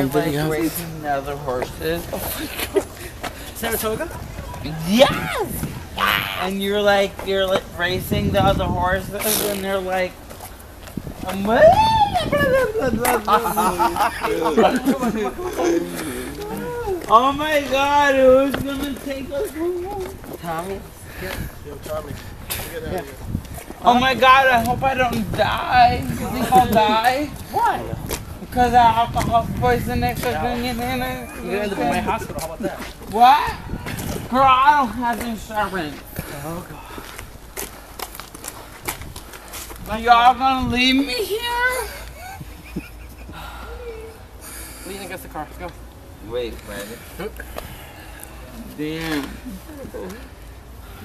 you're damn video. like racing the other horses. Oh Saratoga? Yes! And you're like you're like racing the other horses and they're like Oh my god, who's gonna take us home? Tommy? Yo, Tommy. Get out of here. Oh my god, I hope I don't die. You think I'll die? Why? Because of alcohol poisoning. You're You're gonna end up in my hospital. How about that? What? Girl, I don't have insurance. Oh god. Are Y'all gonna leave me here? Lean against the car. Go. Wait, Brandon. Damn.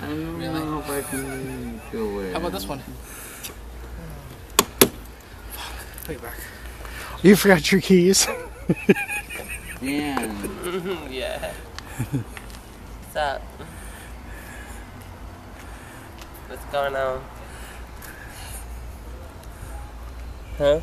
I don't Really? know if I can do it. How about this one? Fuck. Put it back. You forgot your keys. Damn. yeah. What's up? What's going on? Huh?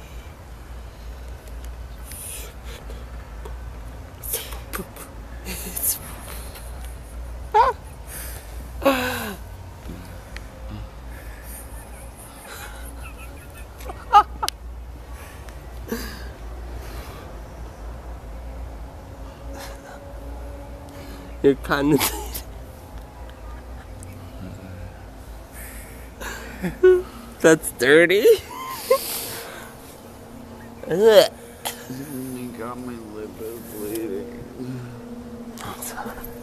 You're condensate. That's dirty. I think my lip bleeding.